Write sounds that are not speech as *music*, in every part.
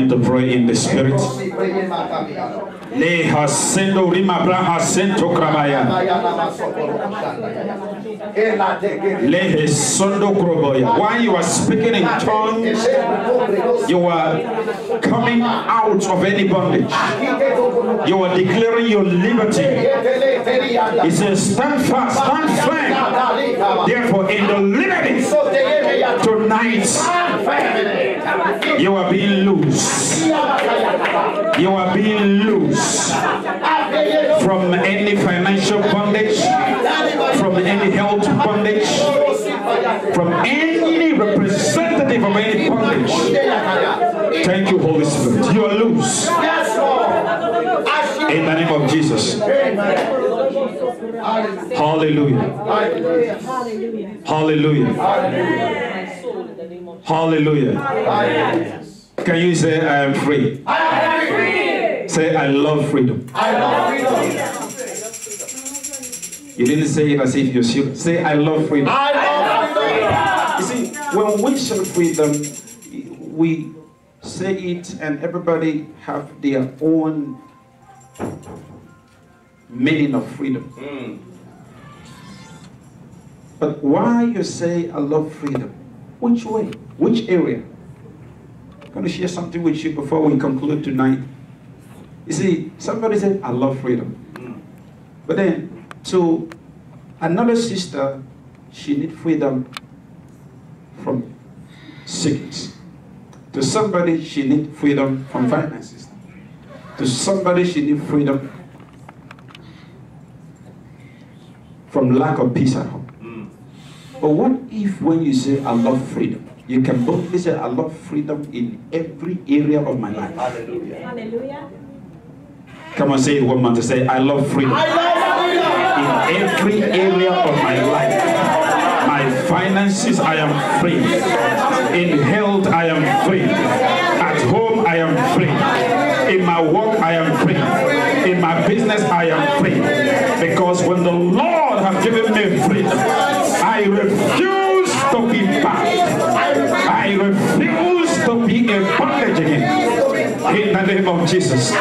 begin to pray in the spirit. While you are speaking in tongues, you are coming out of any bondage. You are declaring your liberty. He says, stand fast, stand firm. Therefore, in the liberty tonight, you are being loose. You are being loose from any financial bondage, from any health bondage, from any representative of any bondage. Thank you, Holy Spirit. You are loose. In the name of Jesus. Hallelujah. Hallelujah. Hallelujah. Can you say, I am free? I am free. Say, I love freedom. I love freedom. You didn't say it as if you're sure. Say, I love freedom. I love freedom. You see, when we say freedom, we say it and everybody have their own meaning of freedom. Mm. But why you say I love freedom? Which way? Which area? I'm going to share something with you before we conclude tonight. You see, somebody said, I love freedom. Mm. But then, to another sister, she need freedom from sickness. To somebody, she need freedom from finances. To somebody, she need freedom from lack of peace at home. But what if when you say, I love freedom, you can boldly say, I love freedom in every area of my life? Hallelujah. Come on, say it one more to say, I love freedom. In every area of my life. My finances, I am free. In health, I am free. Jesus.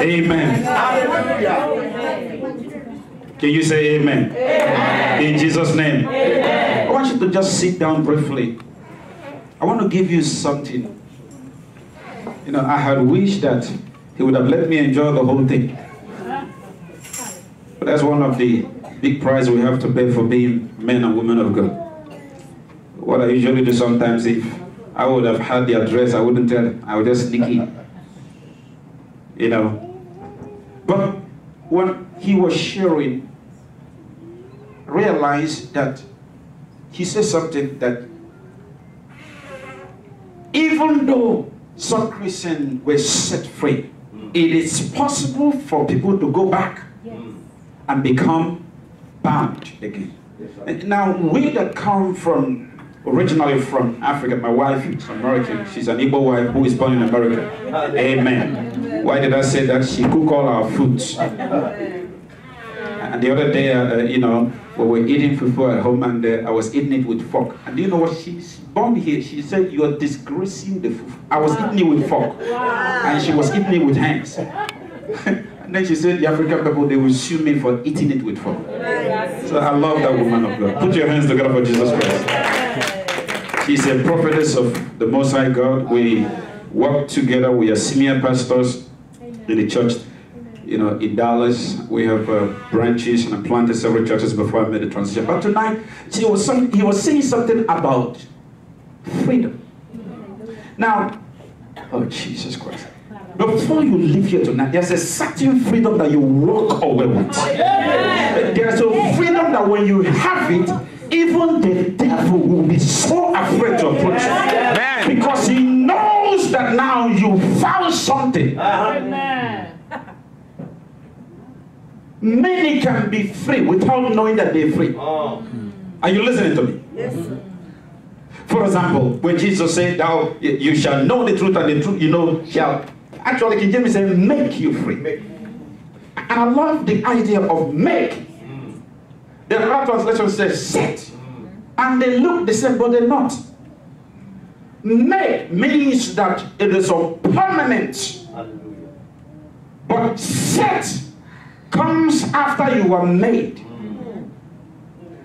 Amen. Can you say amen? In Jesus' name. I want you to just sit down briefly. I want to give you something. You know, I had wished that he would have let me enjoy the whole thing. But that's one of the big prize we have to pay for being men and women of God. What I usually do sometimes, if I would have had the address, I wouldn't tell him. I would just sneak in. You know. But when he was sharing, realized that he said something that even though some Christians were set free, it is possible for people to go back and become bound again. Now, we that come from originally from Africa, my wife is American. She's an Igbo wife who is born in America. Amen. Why did I say that? She cook all our foods. And the other day, uh, you know, we were eating fufu at home and uh, I was eating it with fork. And do you know what? She's born here. She said, You are disgracing the fufu. I was eating it with fork. And she was eating it with hands. *laughs* and then she said, The African people, they will sue me for eating it with fork. So I love that woman of God. Put your hands together for Jesus Christ. She's a prophetess of the Most High God. We work together. We are senior pastors in the church. You know, in Dallas, we have uh, branches, and I planted several churches before I made the transition. But tonight, she was some, he was saying something about freedom. Now, oh Jesus Christ. Before you leave here tonight, there's a certain freedom that you walk away with. There's a freedom that when you have it, even the devil will be so afraid to approach you. Because he knows that now you found something. Many can be free without knowing that they're free. Are you listening to me? Yes. For example, when Jesus said, Thou you shall know the truth, and the truth you know shall actually King James said make you free. And I love the idea of make. The other translation says set. And they look the same, but they're not. made means that it is of permanent. But set comes after you are made.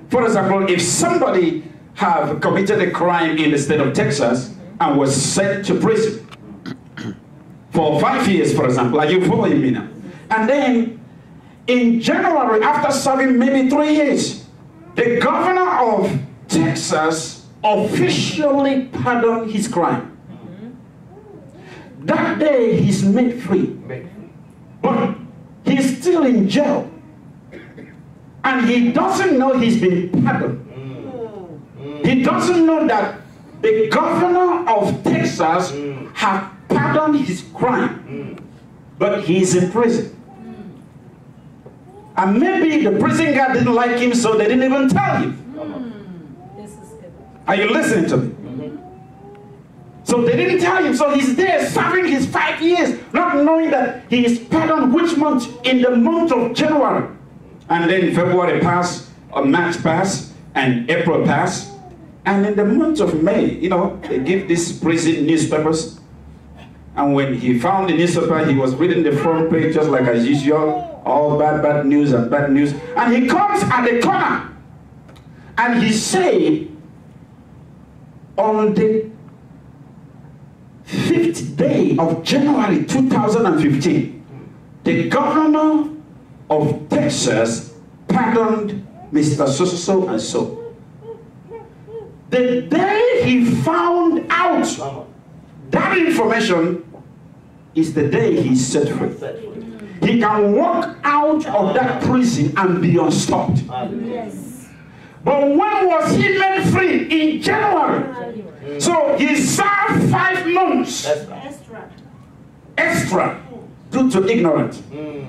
For example, if somebody have committed a crime in the state of Texas and was sent to prison for five years, for example, are you following me now? And then in January, after serving maybe three years, the governor of Texas officially pardoned his crime. That day he's made free. But he's still in jail. And he doesn't know he's been pardoned. Mm. He doesn't know that the governor of Texas mm. have pardoned his crime. Mm. But he's in prison. And maybe the prison guard didn't like him, so they didn't even tell him. Mm. This good. Are you listening to me? So they didn't tell him. So he's there serving his five years, not knowing that he is pardoned which month? In the month of January. And then February passed, or March passed, and April passed. And in the month of May, you know, they give these prison newspapers. And when he found the newspaper, he was reading the front page just like as usual, all bad, bad news and bad news. And he comes at the corner and he said, on the fifth day of January 2015, the governor of Texas pardoned Mr. So so so and so. The day he found out that information is the day he's set free. He can walk out of that prison and be unstopped. Yes. But when was he made free? In January. So he served five months Extra. extra due to ignorance. Hmm.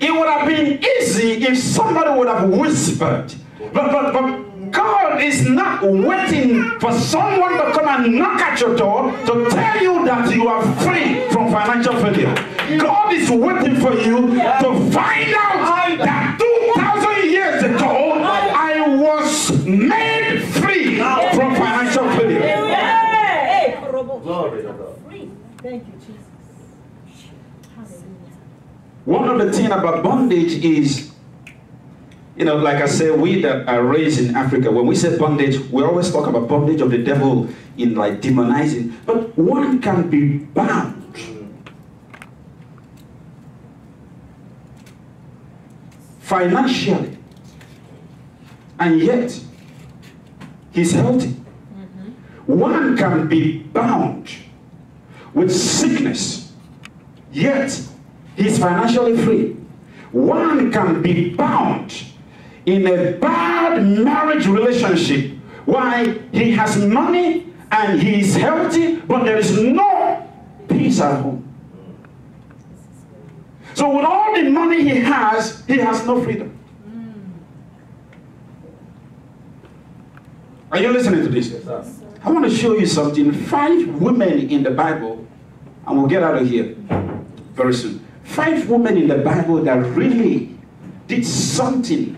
It would have been easy if somebody would have whispered. But, but, but God is not waiting for someone to come and knock at your door to tell you that you are free from financial failure. God is waiting for you to find out that 2,000 years ago I was made free from financial failure. Glory to God. Free. Thank you, Jesus. Hallelujah. One of the things about bondage is, you know, like I said, we that are raised in Africa, when we say bondage, we always talk about bondage of the devil in like demonizing. But one can be bound. Financially. And yet, he's healthy. Mm-hmm. One can be bound with sickness, yet he's financially free. One can be bound in a bad marriage relationship. Why? He has money and he is healthy, but there is no peace at home. So, with all the money he has, he has no freedom. Are you listening to this? Yes. I want to show you something. Five women in the Bible, and we'll get out of here very soon. Five women in the Bible that really did something.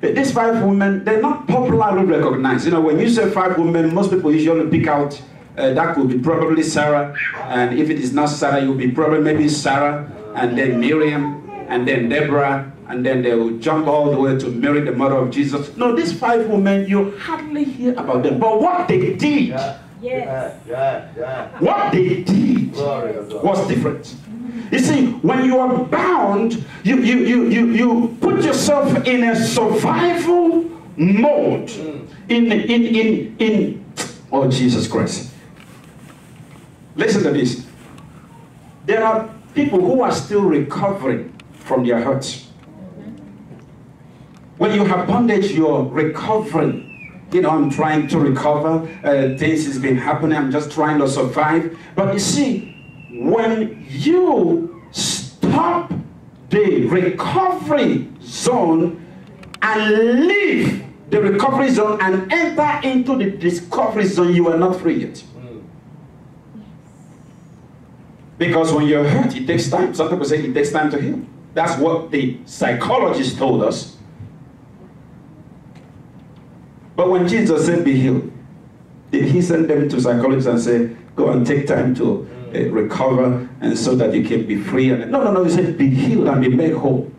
These five women, they're not popularly recognized. You know, when you say five women, most people usually pick out uh, that could be probably Sarah, and if it is not Sarah, it will be probably maybe Sarah, and then Miriam, and then Deborah, and then they will jump all the way to Mary, the mother of Jesus. No, these five women, you hardly hear about them. But what they did, Yeah. Yes. Yeah, yeah. what they did Glory was different. You see, when you are bound, you you you you, you put yourself in a survival mode. In in in in oh Jesus Christ. Listen to this. There are people who are still recovering from their hurts. When you have bondage, you're recovering. You know, I'm trying to recover. Uh, things has been happening. I'm just trying to survive. But you see, when you stop the recovery zone and leave the recovery zone and enter into the discovery zone, you are not free yet. Because when you're hurt, it takes time. Some people say it takes time to heal. That's what the psychologists told us. But when Jesus said, Be healed, Did he send them to psychologists and say, go and take time to Uh, recover and so that you can be free? And no, no, no. He said, be healed and be made whole.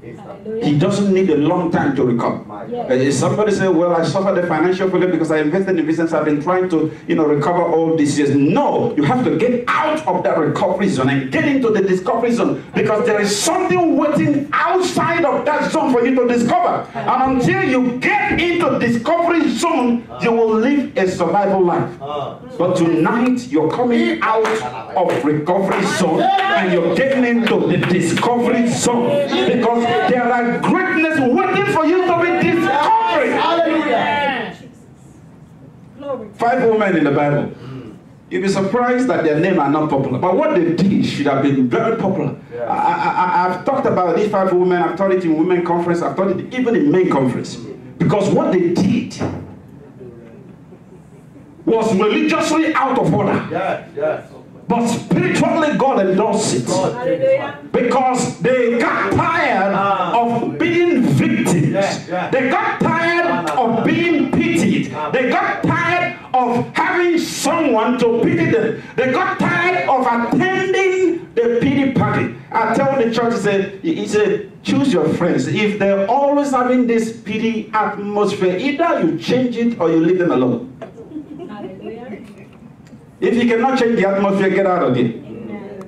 He doesn't need a long time to recover. Uh, if somebody say, well, I suffered a financial failure because I invested in business. I've been trying to, you know, recover all these years. No, you have to get out of that recovery zone and get into the discovery zone because there is something waiting outside of that zone for you to discover. And until you get into discovery zone, you will live a survival life. But tonight you're coming out of recovery zone and you're getting into the discovery zone because there are greatness waiting for you to be discovered. hallelujah. Glory. Five women in the Bible. You'll be surprised that their name are not popular. But what they did should have been very popular. Yeah. I, I, I, I've talked about these five women. I've taught it in women conference. I've taught it even in men conference. Because what they did was religiously out of order. Yes, yes. But spiritually, God endorsed it. God. Because they got tired Ah. of being victims. Yeah, yeah. They got tired of being pitied. They got tired of having someone to pity them. They got tired of attending the pity party. I tell the church, he said, he said, choose your friends. If they're always having this pity atmosphere, either you change it or you leave them alone. If you cannot change the atmosphere, get out of. Amen.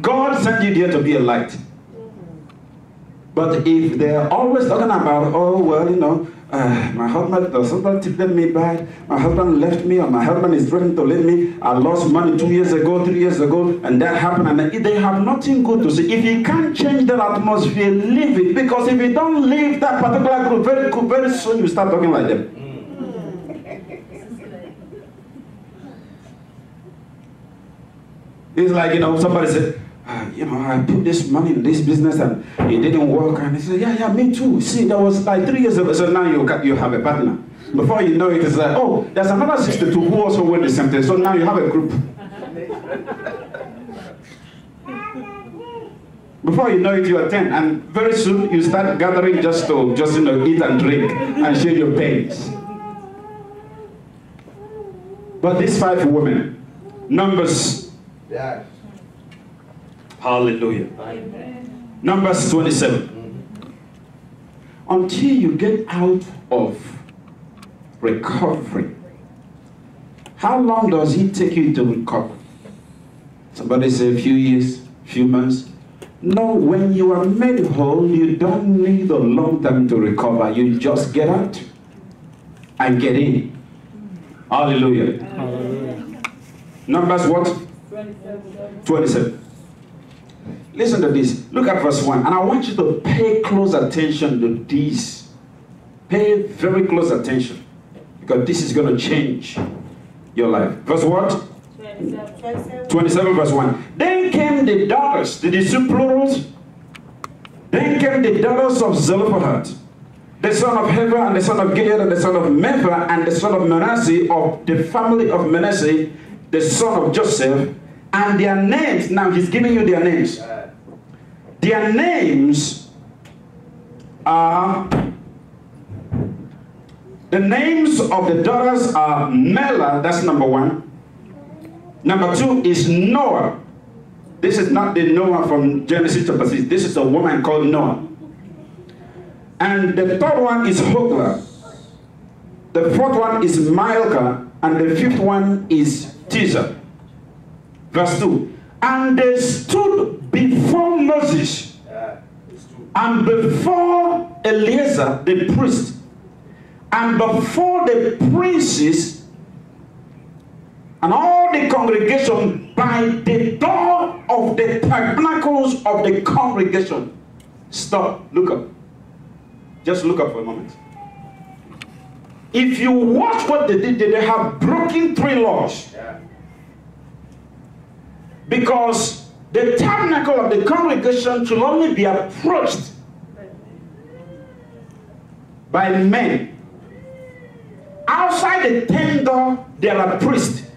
God sent you there to be a light. Mm-hmm. But if they're always talking about, oh, well, you know, uh, my husband, or somebody treated me bad, my husband left me, or my husband is threatening to leave me, I lost money two years ago, three years ago, and that happened, and they have nothing good to say. If you can't change that atmosphere, leave it. Because if you don't leave that particular group, very, very soon you start talking like them. It's like, you know, somebody said, ah, you know, I put this money in this business and it didn't work. And he said, yeah, yeah, me too. See, that was like three years ago. So now you, got- you have a partner. Before you know it, it's like, oh, there's another 62 who also went the same thing. So now you have a group. *laughs* Before you know it, you are 10. And very soon you start gathering just to, just, you know, eat and drink and share your pains. But these five women, Numbers, Yes. Hallelujah. Numbers 27. Until you get out of recovery, how long does it take you to recover? Somebody say a few years, few months. No, when you are made whole, you don't need a long time to recover. You just get out and get in. Hallelujah. Numbers what? 27. Listen to this. Look at verse 1. And I want you to pay close attention to this. Pay very close attention. Because this is going to change your life. Verse what? 27 verse 1. Then came the daughters, did you see plurals? Then came the daughters of Zelophehad, the son of Hepher, and the son of Gilead, and the son of Mepha, and the son of Manasseh, of the family of Manasseh, the son of Joseph, and their names. Now he's giving you their names. Their names are the names of the daughters are Mahlah, that's number one. Number two is Noah. This is not the Noah from Genesis chapter 6. This is a woman called Noah. And the third one is Hoglah. The fourth one is Milcah. And the fifth one is Tirzah. Verse 2. And they stood before Moses. And before Eleazar the priest, and before the princes, and all the congregation by the door of the tabernacles of the congregation. Stop, look up. Just look up for a moment. If you watch what they did, they have broken three laws because the tabernacle of the congregation should only be approached by men. Outside the tent door, there are priests.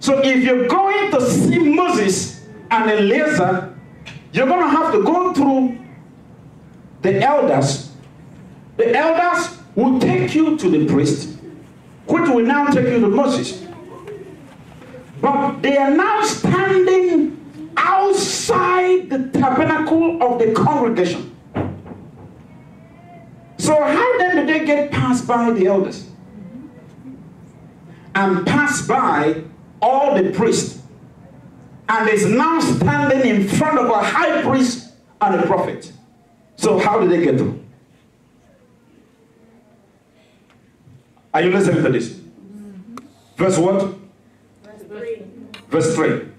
So if you're going to see Moses and Eleazar, you're going to have to go through the elders. The elders will take you to the priest, which will now take you to Moses. But they are now standing outside the tabernacle of the congregation. So, how then did they get passed by the elders? And passed by all the priests? And is now standing in front of a high priest and a prophet. So, how did they get through? Are you listening to this? Verse what? Verse 3. Verse 3.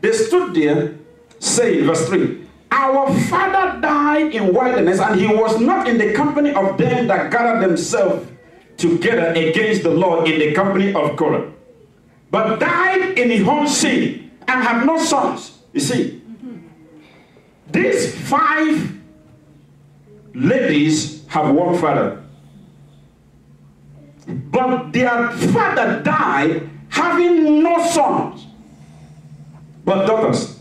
They stood there saying, verse 3, Our father died in wilderness, and he was not in the company of them that gathered themselves together against the Lord in the company of Korah, but died in his own city and have no sons. You see, these five ladies have one father. But their father died having no sons, but daughters.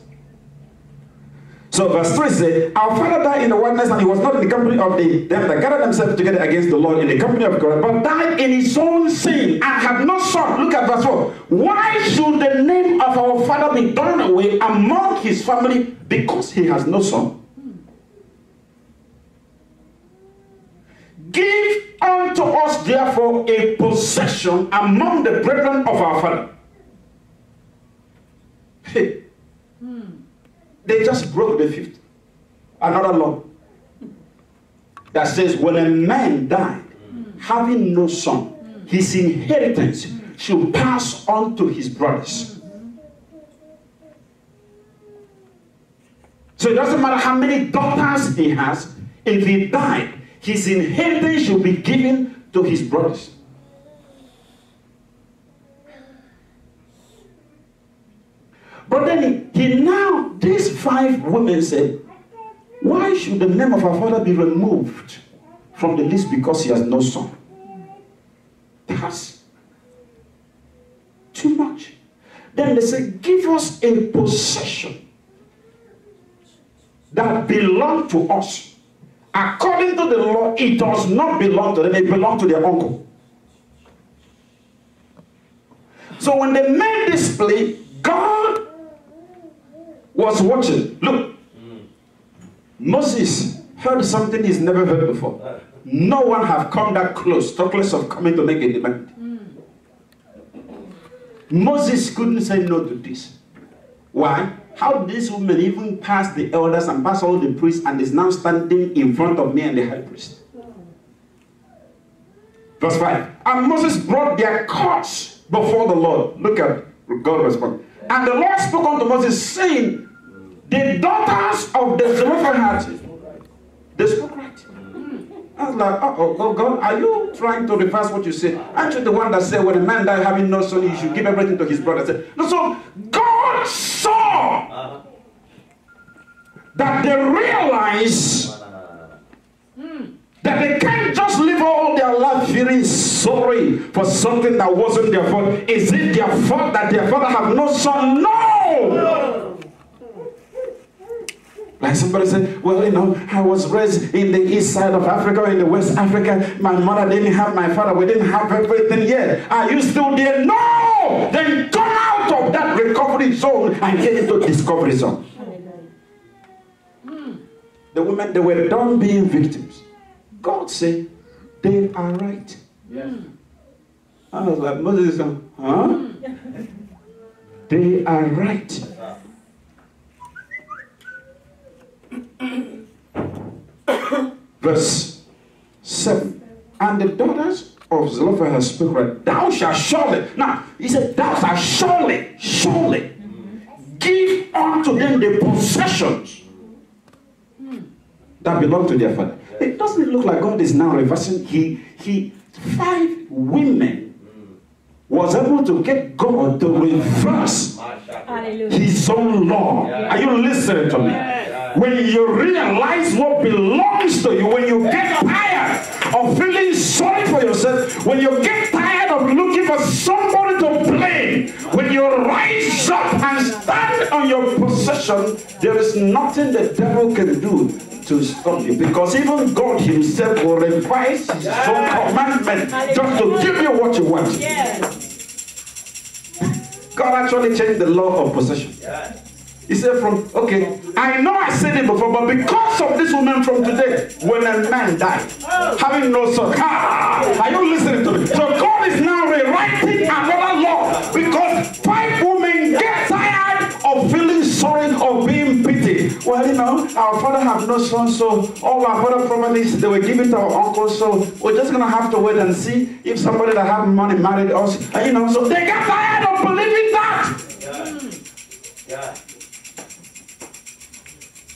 So verse 3 says, Our father died in the wilderness, and he was not in the company of the them that gathered themselves together against the Lord in the company of God, but died in his own sin and had no son. Look at verse 4. Why should the name of our father be done away among his family because he has no son? Give unto us therefore a possession among the brethren of our father. Hey. Hmm. They just broke the fifth. Another law that says when a man died, having no son, his inheritance should pass on to his brothers. So it doesn't matter how many daughters he has, if he died, his inheritance should be given to his brothers. But then he, he now, these five women said, Why should the name of our father be removed from the list because he has no son? That's too much. Then they said, Give us a possession that belong to us. According to the law, it does not belong to them, it belongs to their uncle. So when they made this God was watching. Look, mm. Moses heard something he's never heard before. Mm. No one have come that close, talk less of coming to make a demand. Mm. Moses couldn't say no to this. Why? How did this woman even pass the elders and pass all the priests and is now standing in front of me and the high priest? Verse 5. And Moses brought their cords before the Lord. Look at God respond. And the Lord spoke unto Moses, saying, The daughters of the Zelophehad, they spoke right. I was like, oh, oh, God, are you trying to reverse what you said? Aren't you the one that said when a man died having no son, he should give everything to his brother? Said, no, so God saw uh-huh. that they realized that they can't just live all their life feeling sorry for something that wasn't their fault. Is it their fault that their father have no son? No! Like somebody said, well, you know, I was raised in the east side of Africa, in the West Africa. My mother didn't have my father. We didn't have everything yet. Are you still there? No! Then come out of that recovery zone and get into discovery zone. The women, they were done being victims. God said, they are right. Yes. I was like, Moses, um, huh? *laughs* They are right. Verse 7. And the daughters of Zelophehad spoke right, Thou shalt surely. Now, he said, Thou shalt surely, surely give unto them the possessions hmm. that belong to their father. It doesn't look like God is now reversing. He, he, five women was able to get God to reverse Hallelujah. his own law. Are you listening to me? When you realize what belongs to you, when you get tired of feeling sorry for yourself, when you get tired of looking for somebody to blame, when you rise up and stand on your possession, there is nothing the devil can do to stop you because even God Himself will revise His own commandment just to give you what you want. Yes. God actually changed the law of possession. He said, from okay, I know I said it before, but because of this woman from today, when a man died, having no son, ah, are you listening to me? So Well, you know, our father have no son, so all our father properties they were given to our uncle, so we're just gonna have to wait and see if somebody that have money married us. And, you know, so they get tired of believing that. Yeah. Yeah.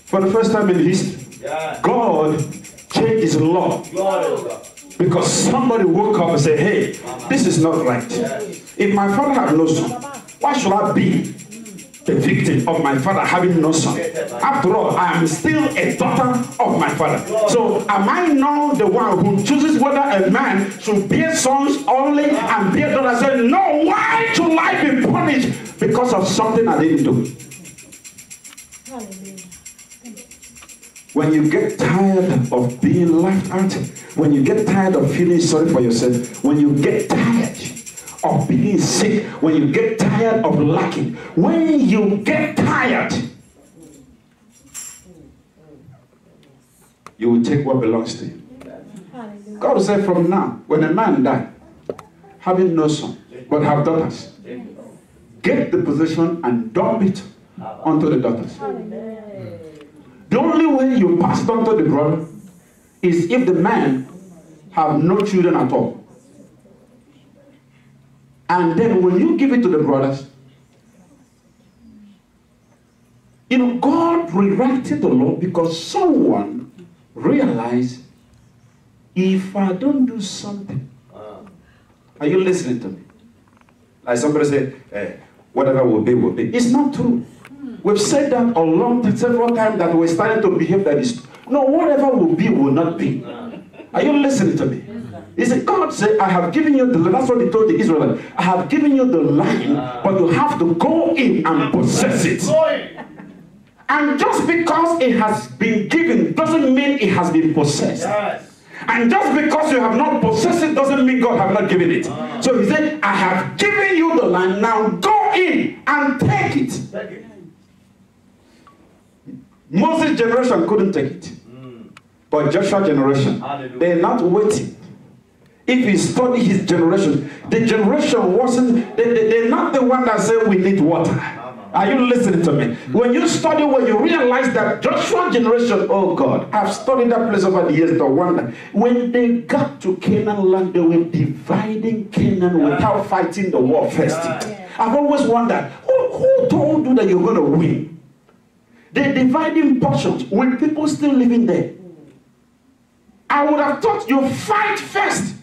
For the first time in history, Yeah. God changed his law God. because somebody woke up and said, Hey, this is not right. If my father had no son, why should I be the victim of my father having no son? After all, I am still a daughter of my father. So am I now the one who chooses whether a man should bear sons only and bear daughters? Said, No, why should I be punished because of something I didn't do? When you get tired of being laughed at, when you get tired of feeling sorry for yourself, when you get tired of being sick, when you get tired of lacking, when you get tired, you will take what belongs to you. God said, From now, when a man die, having no son, but have daughters, get the possession and dump it onto the daughters. The only way you pass it on to the brother is if the man have no children at all. And then when you give it to the brothers, you know, God rewrited the law because someone realized if I don't do something, Uh, are you listening to me? Like somebody said, eh, whatever will be, will be. It's not true. We've said that a long several times that we're starting to behave that is no, whatever will be will not be. Are you listening to me? He said, God said, I have given you the land. That's what he told the Israelites. I have given you the land, but you have to go in and possess it. And just because it has been given doesn't mean it has been possessed. Yes. And just because you have not possessed it doesn't mean God have not given it. Ah. So he said, I have given you the land. Now go in and take it. Thank you. Moses' generation couldn't take it. Hmm. But Joshua generation, Hallelujah. they're not waiting. If you study his generation, the generation wasn't, they, they, they're not the one that said we need water. Are you listening to me? When you study, when you realize that Joshua generation, oh God, I've studied that place over the years, the wonder. When they got to Canaan land, they were dividing Canaan without fighting the war first. I've always wondered, who, who told you that you're going to win? They're dividing portions with people still living there. I would have thought you fight first.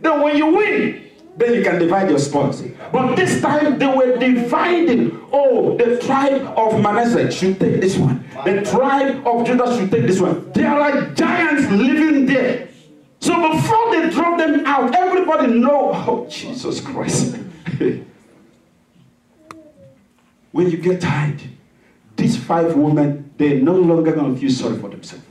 Then when you win, then you can divide your spoils. But this time they were dividing. Oh, the tribe of Manasseh should take this one. The tribe of Judah should take this one. There are like giants living there. So before they drop them out, everybody know. Oh, Jesus Christ. *laughs* when you get tired, these five women, they're no longer going to feel sorry for themselves.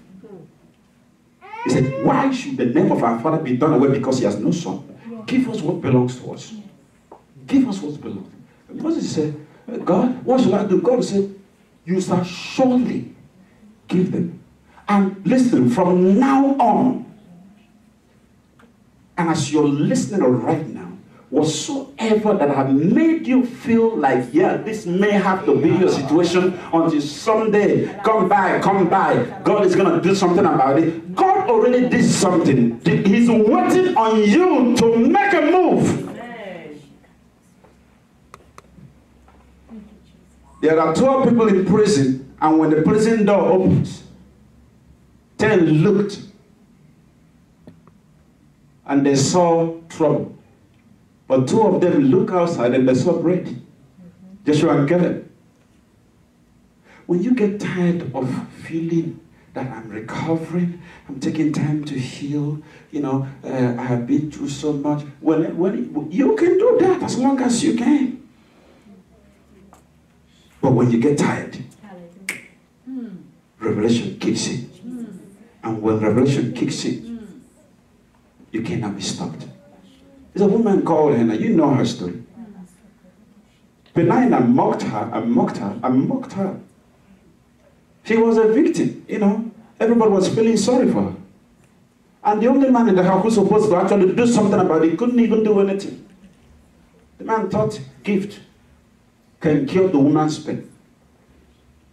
He said, Why should the name of our father be done away because he has no son? Give us what belongs to us. Give us what belongs. And Moses said, God, what shall I do? God said, You shall surely give them. And listen, from now on, and as you're listening now, whatsoever that have made you feel like, yeah, this may have to be your situation until someday, come by, come by, God is going to do something about it. God already did something. He's waiting on you to make a move. There are 12 people in prison, and when the prison door opens, 10 looked and they saw trouble. But two of them look outside and they saw bread. Joshua and Caleb. When you get tired of feeling that I'm recovering, I'm taking time to heal, you know, uh, I have been through so much. When, when you can do that as long as you can. But when you get tired, revelation kicks in. And when revelation kicks in, you cannot be stopped. There's a woman called Hannah. You know her story. Peninnah mocked her and mocked her and mocked her. She was a victim, you know. Everybody was feeling sorry for her. And the only man in the house who's supposed to actually do something about it couldn't even do anything. The man thought gift can cure the woman's pain.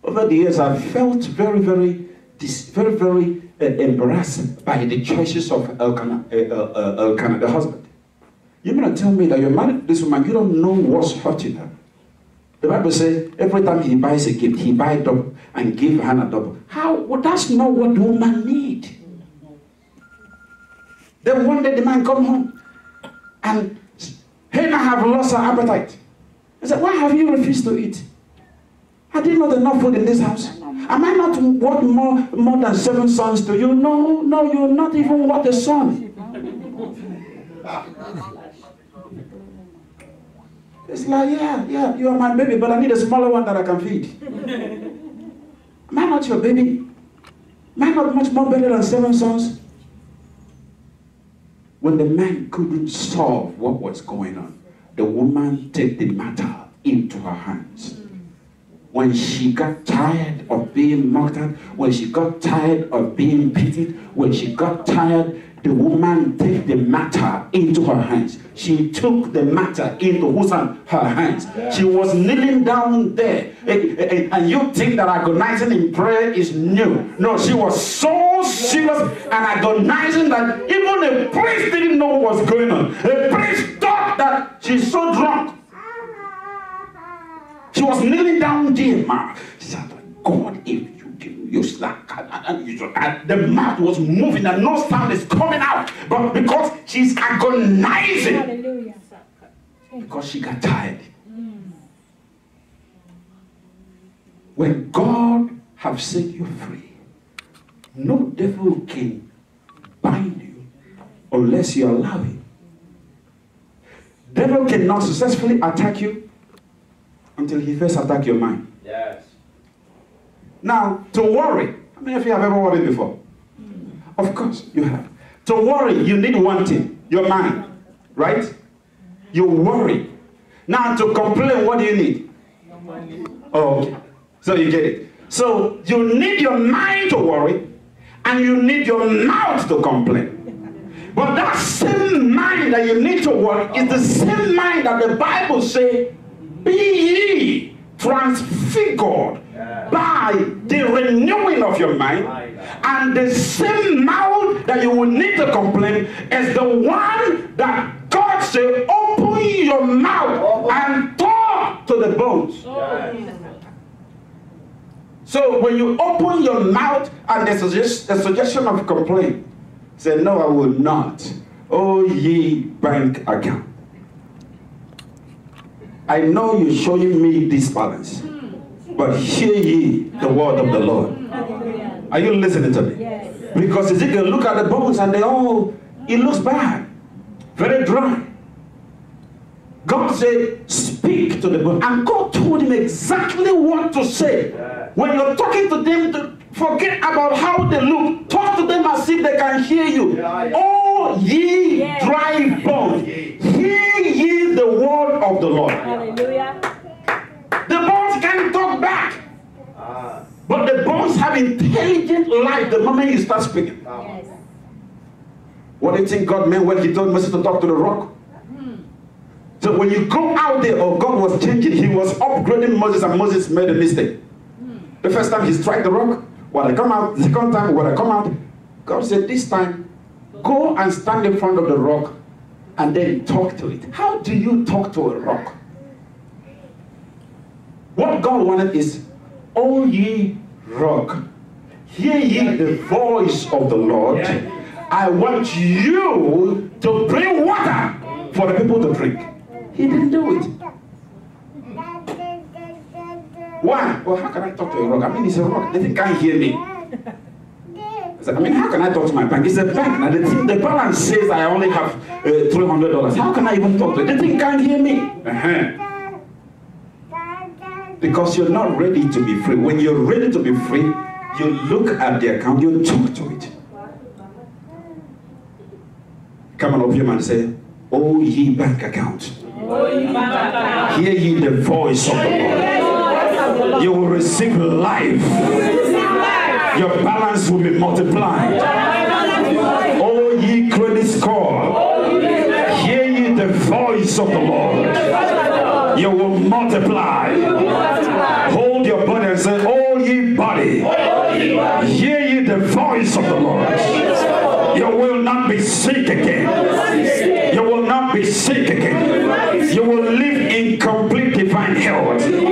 Over the years, I've felt very, very, very, very uh, embarrassed by the choices of Elkanah, uh, uh, uh, Elkanah, the husband. You're going to tell me that you're married this woman, you don't know what's hurting her. The Bible says every time he buys a gift, he buy double and give Hannah double. How? Well, that's not what the woman need. Then one day the man come home and Hannah have lost her appetite. He said, why have you refused to eat? I didn't enough food in this house. Am I not worth more, more than seven sons to you? No, no, you're not even worth a son. It's like, yeah, yeah, you are my baby, but I need a smaller one that I can feed. Am I not your baby? Am I not much more better than seven sons? When the man couldn't solve what was going on, the woman took the matter into her hands. When she got tired of being mocked at, when she got tired of being pitied, when she got tired the woman take the matter into her hands. She took the matter into whose hand? Her hands. She was kneeling down there. And you think that agonizing in prayer is new. No, she was so serious and agonizing that even a priest didn't know what was going on. A priest thought that she's so drunk. She was kneeling down there, man. She said, God, if and, and the mouth was moving and no sound is coming out. But because she's agonizing. Hallelujah. because she got tired. When god have set you free no devil can bind you unless you allow him. Devil cannot successfully attack you until he first attack your mind. Yes. Now, to worry, how many of you have ever worried before? Of course, you have. To worry, you need one thing your mind, right? You worry. Now, to complain, what do you need? Oh, okay. So you get it. So you need your mind to worry, and you need your mouth to complain. But that same mind that you need to worry is the same mind that the Bible says, Be ye transfigured by the renewing of your mind and the same mouth that you will need to complain is the one that God said open your mouth and talk to the bones. So when you open your mouth and there's a, suggest- a suggestion of complaint say no I will not. Oh ye bank account. I know you're showing me disbalance but hear ye the word of the Lord. Are you listening to me? Yes. Because Ezekiel look at the bones and they all, it looks bad, very dry. God said, speak to the bones. And God told him exactly what to say. When you're talking to them, to forget about how they look. Talk to them as if they can hear you. Yeah, yeah. Oh, ye Yes. dry bones, hear ye the word of the Lord. Hallelujah. The bones can talk back. Ah. But the bones have intelligent life the moment you start speaking. Yes. What do you think God meant when he told Moses to talk to the rock? So when you go out there, or God was changing, he was upgrading Moses and Moses made a mistake. The first time he struck the rock, when I come out, the second time when I come out, God said, this time, go and stand in front of the rock and then talk to it. How do you talk to a rock? What God wanted is, O ye rock, hear ye the voice of the Lord. I want you to bring water for the people to drink. He didn't do it. Why? Well, how can I talk to a rock? I mean, it's a rock. The thing can't hear me. I said, I mean, how can I talk to my bank? It's a bank. Now, the, thing, the balance says I only have uh, $300. How can I even talk to it? The thing can't hear me. Uh-huh because you're not ready to be free. When you're ready to be free, you look at the account, you talk to it. Come on, up here and say, Oh ye bank account. Oh, ye bank account. Hear ye the voice of the Lord. You will receive life. Your balance will be multiplied. Oh ye credit score. Hear ye the voice of the Lord. You will multiply. Hold your body and say, Oh, ye body. Hear ye the voice of the Lord. You will not be sick again. You will not be sick again. You will live in complete divine health.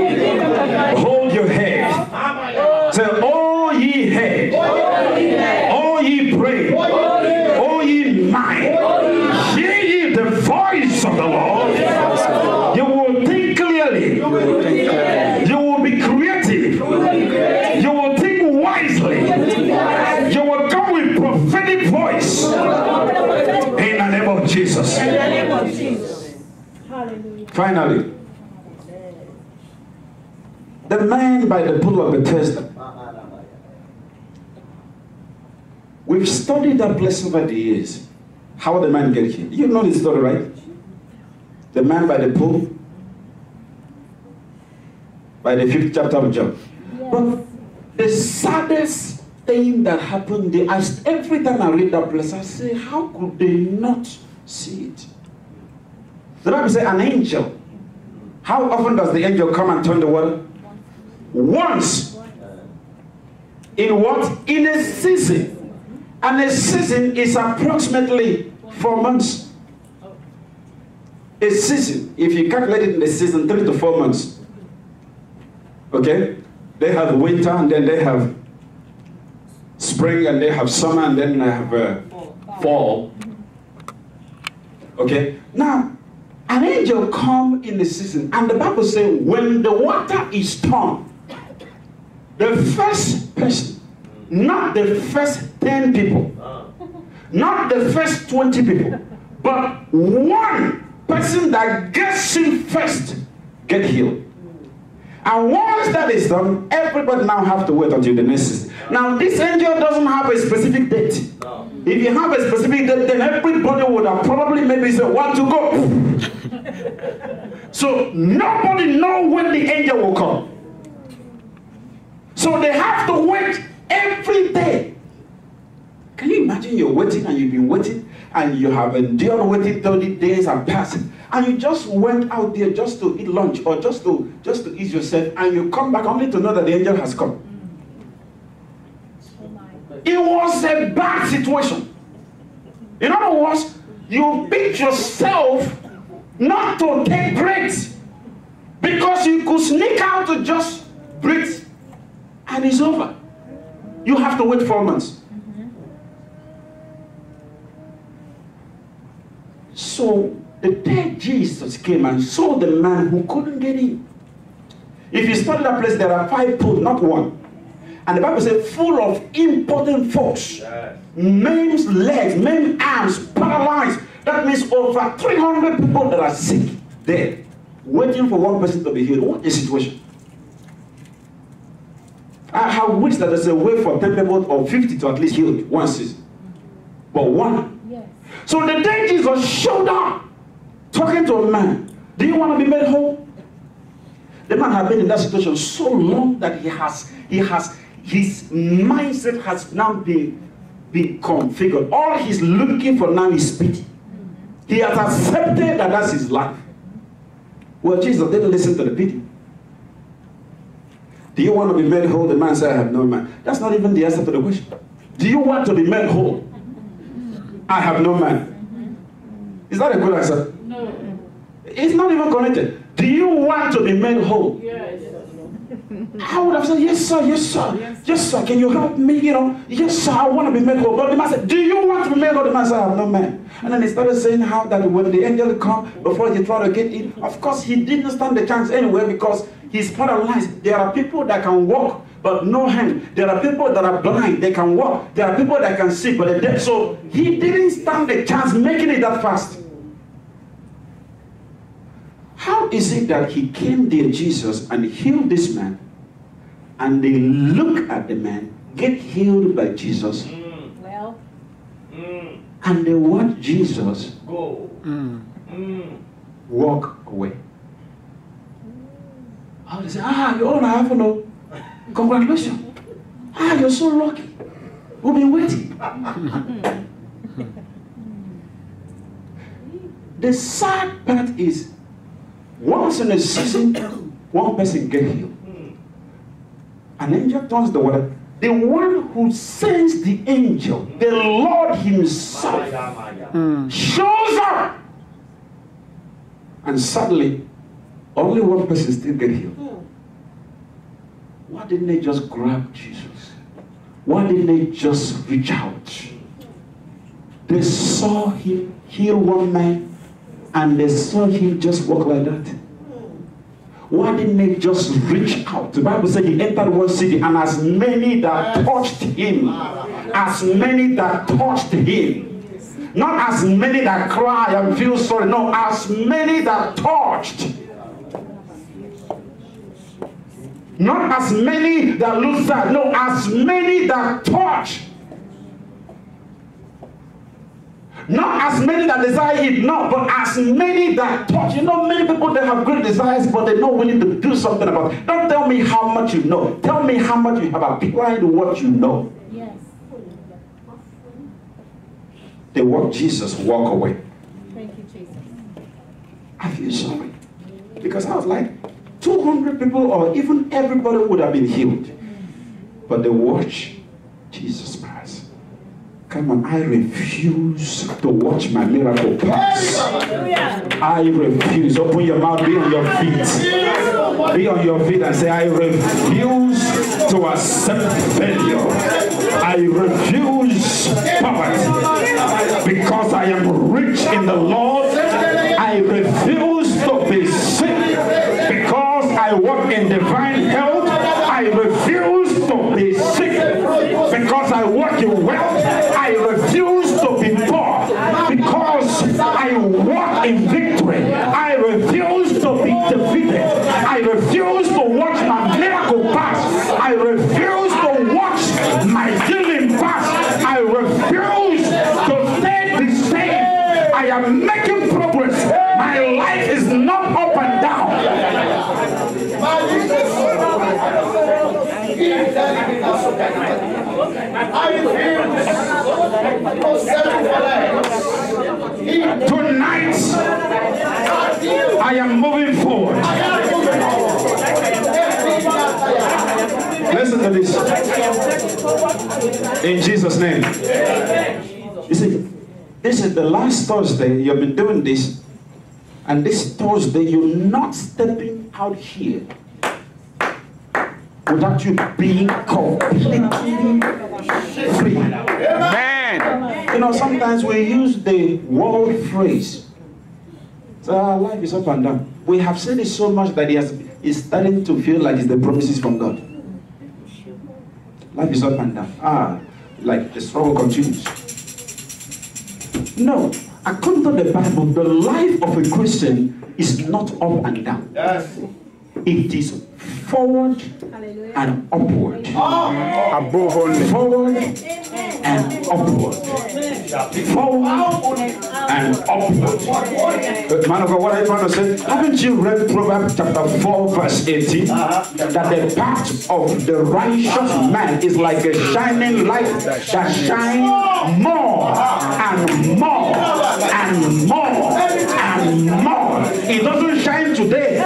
Finally, the man by the pool of Bethesda. We've studied that place over the years. How the man get here? You know the story, right? The man by the pool, by the fifth chapter of John. But the saddest thing that happened there, I, every time I read that place, I say, how could they not see it? The Bible says an angel. How often does the angel come and turn the water? Once. In what? In a season. And a season is approximately four months. A season, if you calculate it in a season, three to four months. Okay? They have winter and then they have spring and they have summer and then they have uh, fall. Okay? Now, an angel come in the season and the Bible says when the water is turned, the first person, not the first 10 people, not the first 20 people, but one person that gets in first get healed. And once that is done, everybody now have to wait until the next season. Now, this angel doesn't have a specific date. If you have a specific date, then everybody would have probably maybe said, want to go. So nobody know when the angel will come. So they have to wait every day. Can you imagine you're waiting and you've been waiting and you have endured waiting 30 days and passed and you just went out there just to eat lunch or just to just to ease yourself and you come back only to know that the angel has come. It was a bad situation. In other words, you beat yourself not to take breaks because you could sneak out to just breathe and it's over. You have to wait four months. So the day Jesus came and saw the man who couldn't get in. If you study that place, there are five pools, not one. And the Bible says, full of important folks. Yes. Maimed legs, maimed arms, paralyzed. That means over 300 people that are sick there, waiting for one person to be healed. What a situation. I have wish that there's a way for 10 people or 50 to at least heal one season. But one. Yes. So the day Jesus showed up, talking to a man, do you want to be made whole? The man had been in that situation so long that he has, he has, his mindset has now been, been configured. All he's looking for now is pity. He has accepted that that's his life. Well, Jesus didn't listen to the pity. Do you want to be made whole? The man said, I have no man. That's not even the answer to the question. Do you want to be made whole? I have no man. Is that a good answer? No. It's not even connected. Do you want to be made whole? Yes. I would have said, Yes, sir, yes, sir. Yes, sir. Can you help me? You know, yes, sir, I want to be made whole. But the man said, Do you want to be made whole? The man said, I have no man. And then he started saying how that when the angel come before he tried to get in, of course he didn't stand the chance anyway because he's paralyzed. There are people that can walk but no hand. There are people that are blind, they can walk. There are people that can see, but they're deaf. So he didn't stand the chance making it that fast. How is it that he came there, Jesus, and healed this man, and they look at the man, get healed by Jesus, Mm, Well, mm. and they watch Jesus Go. Mm. Mm. walk away. Oh, they say, ah, you're on half no. Congratulations. Ah, you're so lucky. We've been waiting. *laughs* the sad part is, once in a season, one person get healed. An angel turns the water. The one who sends the angel, the Lord Himself. Mm. shows up. And suddenly, only one person still get healed. Why didn't they just grab Jesus? Why didn't they just reach out? They saw him heal one man and they saw him just walk like that. Why didn't they just reach out? The Bible said he entered one city and as many that touched him, as many that touched him, not as many that cry and feel sorry, no, as many that touched. Not as many that look sad, no, as many that touch. Not as many that desire it, not, but as many that touch. You know, many people they have great desires, but they're not willing to do something about it. Don't tell me how much you know. Tell me how much you have applied what you know. Yes. They watch Jesus walk away. Thank you, Jesus. I feel sorry. Because I was like, 200 people or even everybody would have been healed. But they watch Jesus. Come on, I refuse to watch my miracle pass. I refuse. Open your mouth, be on your feet. Be on your feet and say, I refuse to accept failure. I refuse poverty. Because I am rich in the Lord, I refuse to be sick. Because I walk in divine health, I refuse to be sick. Because I walk in I refuse to be poor. Because I walk in victory, I refuse to be defeated. I refuse to watch my miracle pass. I refuse to watch my healing pass. I refuse to stay the same. I am making progress. My life is not up and down. Tonight, I am moving forward. Listen to this. In Jesus' name. You see, this is the last Thursday you've been doing this, and this Thursday you're not stepping out here without you being completely. Amen. You know, sometimes we use the world phrase. So our life is up and down. We have said it so much that it has, it's starting to feel like it's the promises from God. Life is up and down. Ah, like the struggle continues. No, according to the Bible, the life of a Christian is not up and down. Yes. It is forward Hallelujah. and upward. Above only. Forward and upward. Forward and upward. Uh, Man of God, what are you trying to say? Haven't you read Proverbs chapter 4, verse 18? That the path of the righteous man is like a shining light that shines more and more and more and more. It doesn't shine today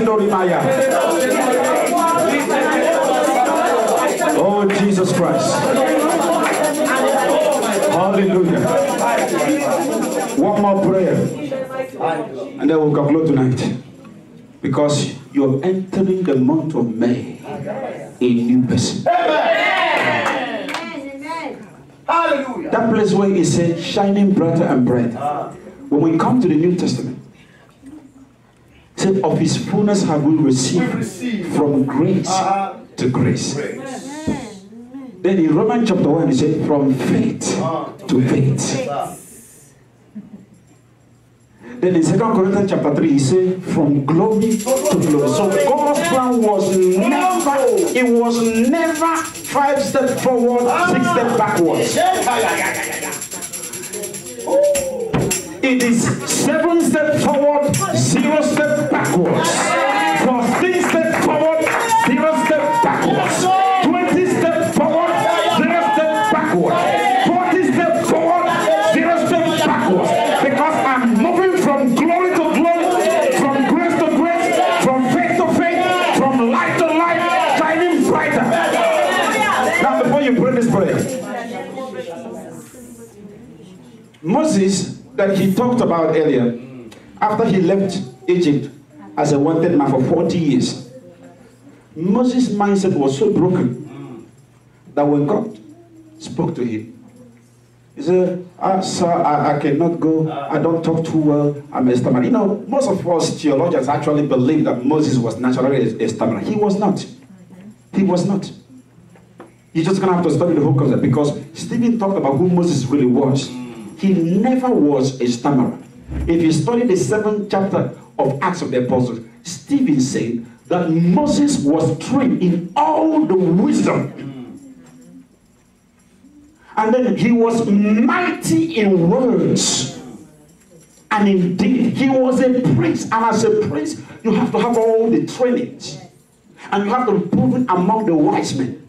Krakow, Sindorimaya. Oh, Jesus Christ. Hallelujah. One more prayer. And then we'll conclude tonight. Because you're entering the month of May in new person. Hallelujah. That place where it said shining brighter and brighter. When we come to the New Testament, of his fullness have we received Receive. from grace Uh-huh. to grace. Grace. Then in Romans chapter 1, he said from faith Uh, to faith. uh, Then in 2 Corinthians chapter 3, he said, from glory to glory. So God's plan was never, it was never five steps forward, six steps backwards. It is seven steps forward, zero steps backwards. Fourteen steps forward, zero steps backwards. Twenty steps forward, zero steps backwards. Forty steps forward, zero steps backwards. Because I'm moving from glory to glory, from grace to grace, from faith to faith, from light to light, shining brighter. Now, before you pray this prayer, Moses, that he talked about earlier, after he left Egypt as a wanted man for 40 years, Moses' mindset was so broken that when God spoke to him, he said, ah, Sir, I, I cannot go. I don't talk too well. I'm a stammerer. You know, most of us theologians actually believe that Moses was naturally a, stammerer. He was not. He was not. You're just going to have to study the whole concept because Stephen talked about who Moses really was. He never was a stammerer. If you study the seventh chapter of Acts of the Apostles, Stephen said that Moses was trained in all the wisdom. And then he was mighty in words. And indeed, he was a prince. And as a prince, you have to have all the trainings. And you have to be proven among the wise men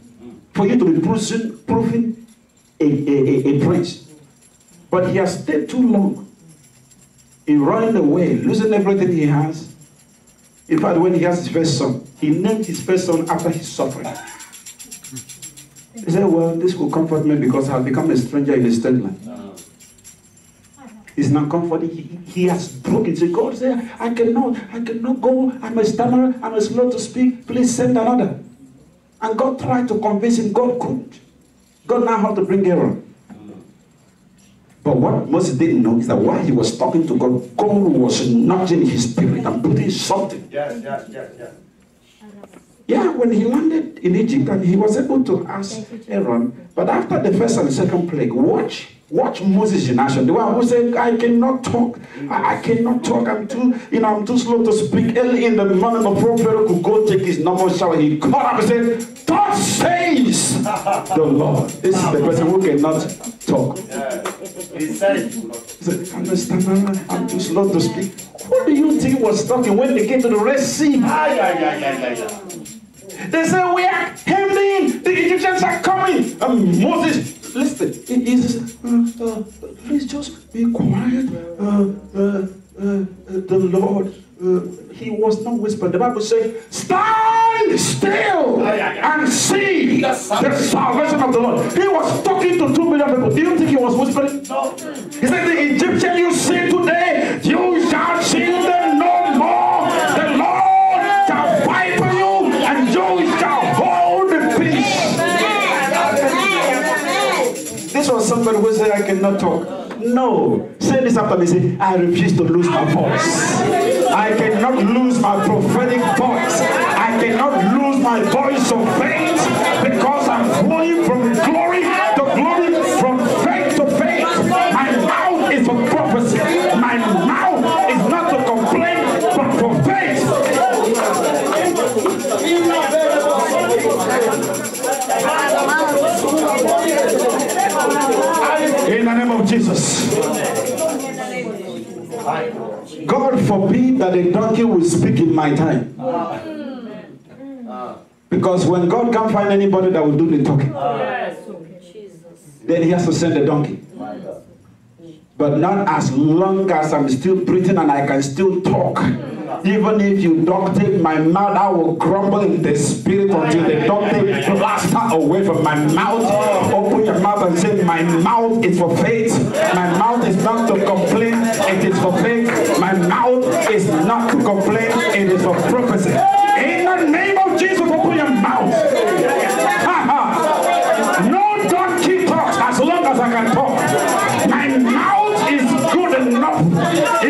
for you to be proven, proven a, a, a, a prince. But he has stayed too long in running away, losing everything he has. In fact, when he has his first son, he named his first son after his suffering. He said, Well, this will comfort me because I have become a stranger in a strange land. He's not comforting. He, he has broken. So God said, I cannot, I cannot go. I'm a stammerer. I'm a slow to speak. Please send another. And God tried to convince him. God couldn't. God now had to bring Aaron. But what Moses didn't know is that while he was talking to God, God was nudging his spirit and putting something. Yes, yes, yes, yes. Yeah, when he landed in Egypt and he was able to ask Aaron, but after the first and second plague, watch, watch Moses in action. The one who said, I cannot talk, I, I cannot talk, I'm too, you know, I'm too slow to speak. Early in the morning, the prophet could go take his normal shower. He caught up and said, God says *laughs* the Lord. This is the person who cannot talk. He said, said, I'm too slow to speak. Who do you think was talking when they came to the Red Sea? They said, we are hemmed in. The Egyptians are coming. And Moses, listen. He, he says, uh, uh, please just be quiet. Uh, uh, uh, uh, the Lord, uh, he was not whispering. The Bible says, stand still and see the salvation of the Lord. He was talking to two million people. Do you think he was whispering? No. He said, the Egyptian you see today, you shall see them somebody who said, I cannot talk. No. Say this after me. Say, I refuse to lose my voice. I cannot lose my prophetic voice. I cannot lose my voice of faith because I'm can't find anybody that will do the talking, oh, then he has to send a donkey. But not as long as I'm still breathing and I can still talk. Even if you don't take my mouth, I will grumble in the spirit until the take plaster away from my mouth. Open your mouth and say, My mouth is for faith. My mouth is not to complain, it is for faith. My mouth is not to complain, it is for prophecy. In the name of Jesus, enough.